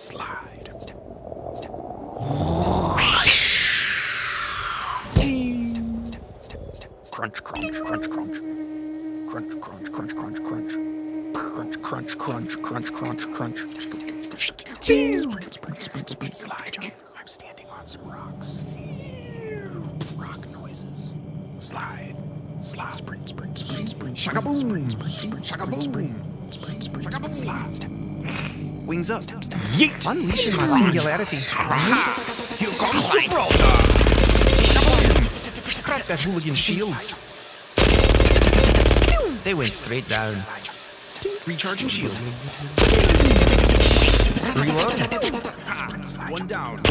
Slide. Step. Step. Step. Step. Step. Crunch, crunch, crunch, crunch. Crunch, crunch, crunch, crunch, crunch. Crunch, crunch, crunch, crunch, crunch, crunch. Sprint, sprint, sprint, sprint, slide. I'm standing on some rocks. Rock noises. Slide. Slide. Sprint, sprint, sprint, sprint. Shaka boom. Sprint, sprint, sprint, Shaka sprint, boom. sprint, sprint, sprint, Shaka boom. Slide. Step. Wings up. Yeet. Unleashing my singularity. Here comes the Crap that hooligan shields. They went straight down. Recharging shields. Reload. One down.